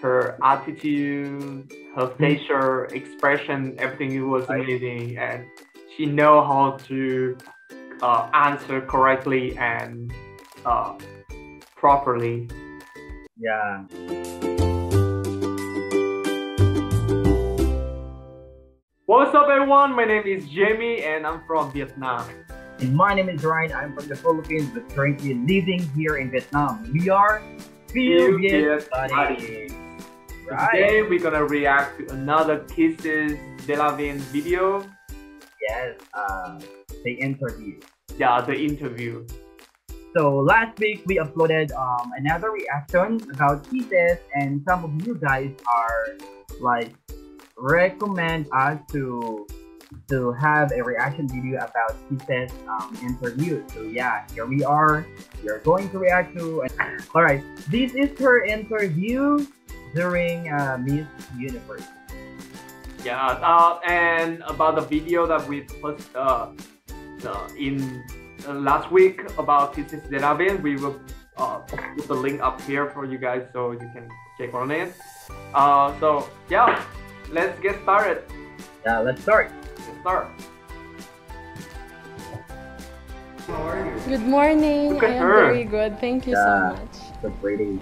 her attitude, her facial expression, everything was amazing, and she know how to uh, answer correctly and uh, properly. Yeah. What's up, everyone? My name is Jamie, and I'm from Vietnam. And my name is Ryan. I'm from the Philippines, but currently living here in Vietnam. We are Fil-Viet Today we're gonna react to another Kisses de la video. Yes, uh, the interview. Yeah, the interview. So last week we uploaded um, another reaction about Kisses, and some of you guys are like recommend us to to have a reaction video about Kisses um, interview. So yeah, here we are. We are going to react to. All right, this is her interview during uh, Miss Universe. Yeah, uh, and about the video that we post uh, in uh, last week about Kisses Delavin, we will uh, put the link up here for you guys so you can check on it. Uh, so yeah, let's get started. Yeah, let's start. Let's start. How are you? Good morning. Look at I am her. very good. Thank you Yeah. so much. So pretty.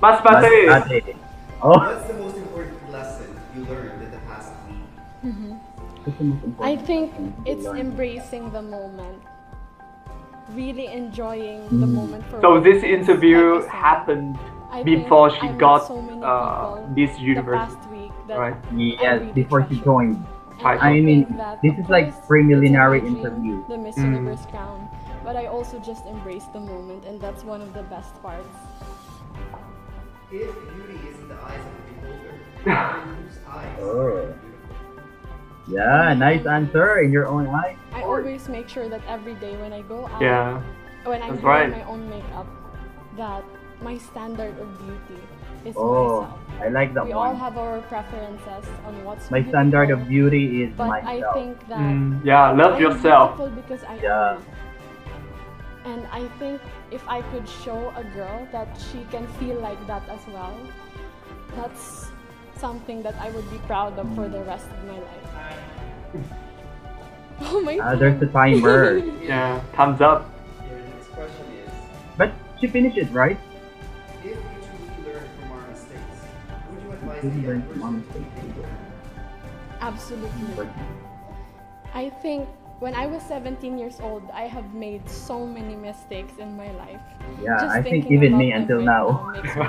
Masbate! Masbate. Oh, What's the most important lesson you learned in the past week? what's the most I think it's embracing the moment. Really enjoying the Mm. moment for So this interview Like I said, happened I before she I got so uh, people this the university, past week that right? Yes, really before she joined. I I mean, this is like course, preliminary it's a dream, interview. The Miss Mm. Universe crown. But I also just embrace the moment and that's one of the best parts. If beauty is in the eyes of the beholder, whose eyes Oh. are beautiful? Yeah, nice answer in your own eye. I always make sure that every day when I go out Yeah. when I'm doing right. my own makeup that my standard of beauty is Oh, myself. I like that We all have our preferences on what's My standard of beauty is but I myself. think that Mm, yeah, love I'm yourself. beautiful because I Yeah. Am. And I think if I could show a girl that she can feel like that as well, that's something that I would be proud of for the rest of my life. Oh my Ah, there's the timer. Yeah, thumbs up. Your next question is, but she finished it, right? if you truly learn from our mistakes, would you advise the learn from our mistakes. Absolutely. I think when I was 17 years old, I have made so many mistakes in my life. Yeah, Just I think even me until now. makes me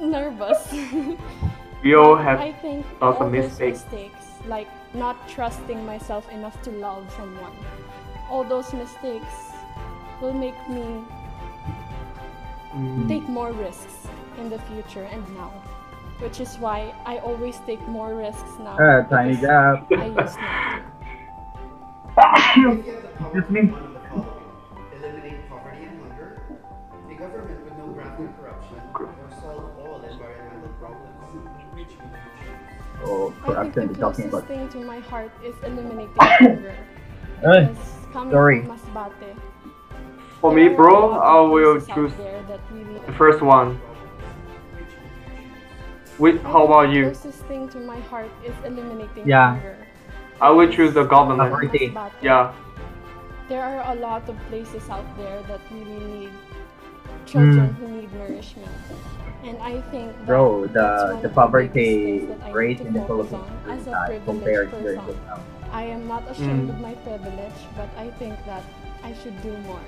nervous. We all have I think lots all of those mistakes. mistakes, like not trusting myself enough to love someone, all those mistakes will make me mm, take more risks in the future and now. Which is why I always take more risks now. Ah, tiny gap. I used not to. If you have the power Excuse to me. do one of the following, eliminate poverty and hunger, a government with no graft corruption, or solve all environmental problems, which would you? Oh, I think corruption the is talking closest about. thing to my heart is eliminating hunger. Ay, Because coming sorry. from Masbate, for me, bro, I will choose there that really the first one. Which, I how think about the you? closest thing to my heart is eliminating Yeah. hunger. I would choose the government. Poverty. Masbate, Yeah. There are a lot of places out there that really need children who need nourishment. And I think that Bro, that's the one the poverty things that I need rate in the Philippines is as high compared to person. Vietnam. I am not ashamed Mm. of my privilege, but I think that I should do more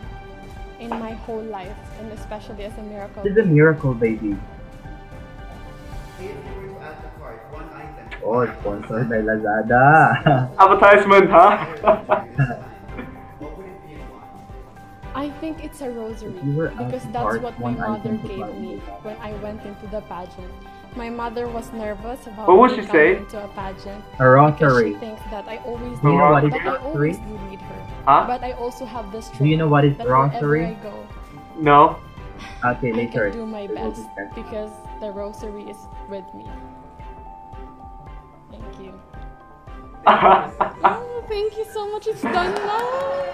in my whole life, and especially as a miracle. This is a miracle, baby. Oh, sponsored by Lazada. Advertisement, huh? what would it be and why? I think it's a rosary If you were because that's what my mother gave me when I went into the pageant. My mother was nervous about What would she coming say? into a pageant A because she rosary. thinks that I always Do you know her, what is I rosary? always do need her. Huh? But I also have the strength Do you know what is rosary? I go, No. Okay, I later. can do my best because the rosary is with me. Oh, thank you so much. It's done now.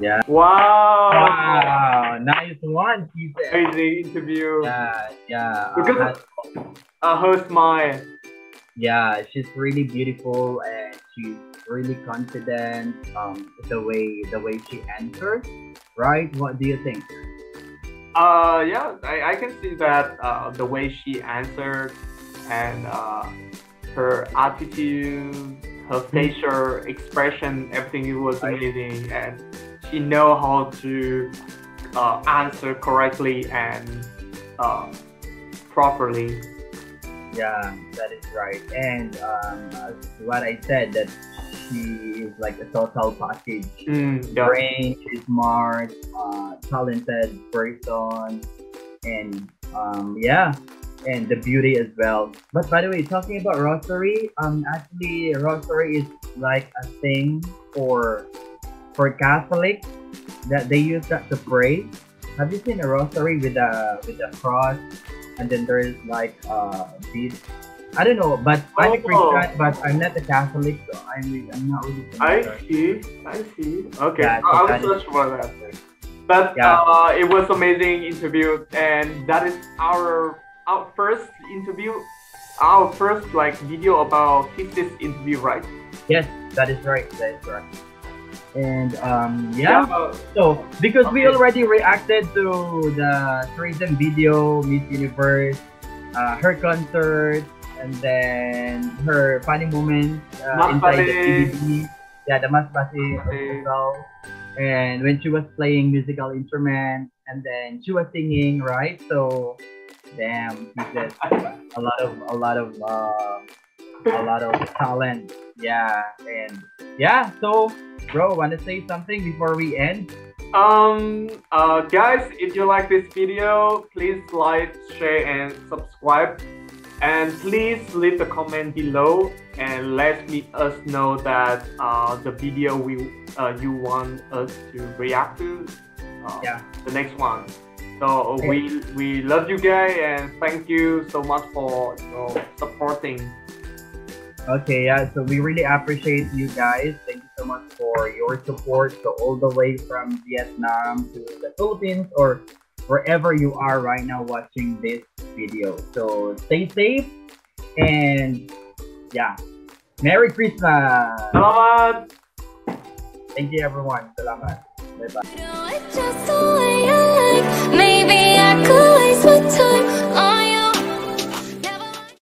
Yeah. Wow. Wow, nice one, Kisses. Amazing interview. Yeah, yeah. uh, Because- that- Uh, her smile. yeah, she's really beautiful and she's really confident. Um, the way the way she answers, right? What do you think? Uh, yeah, I, I can see that uh, the way she answered and uh, her attitude, her facial expression, everything it was amazing, and she know how to uh, answer correctly and uh, properly. Yeah, that is right. And um, as what I said, that she is like a total package. Mm, yeah. Brain, she's smart, uh, talented person, and um, yeah, and the beauty as well. But by the way, talking about rosary, um, actually, rosary is like a thing for for Catholics that they use that to pray. Have you seen a rosary with a with a cross, and then there is like uh bead? I don't know, but I'm a Oh. Christian, but I'm not a Catholic, so I'm I'm not really. I see. I see. Okay, Yeah, I will that is- search for that. But Yeah. uh, it was amazing interview, and that is our our first interview, our first like video about thesis interview, right? Yes, that is right. That is right. And um, yeah. uh, So because we already reacted to the tourism video, Miss Universe, uh, her concert, and then her funny moments uh, inside the. DVD. Yeah, the Masbate Bate. festival. And when she was playing musical instruments, and then she was singing, right? So, damn, she said a lot of a lot of uh, a lot of talent. Yeah, and yeah. So, bro, want to say something before we end? Um, uh, guys, if you like this video, please like, share, and subscribe. And please leave the comment below and let me us know that uh, the video we uh, you want us to react to. Uh, Yeah. The next one. So uh, we we love you guys and thank you so much for you know, supporting. Okay, yeah. So we really appreciate you guys. Thank you so much for your support. So all the way from Vietnam to the Philippines or wherever you are right now watching this video. So stay safe and yeah. Merry Christmas. Salamat! Thank you everyone. Salamat. Bye bye.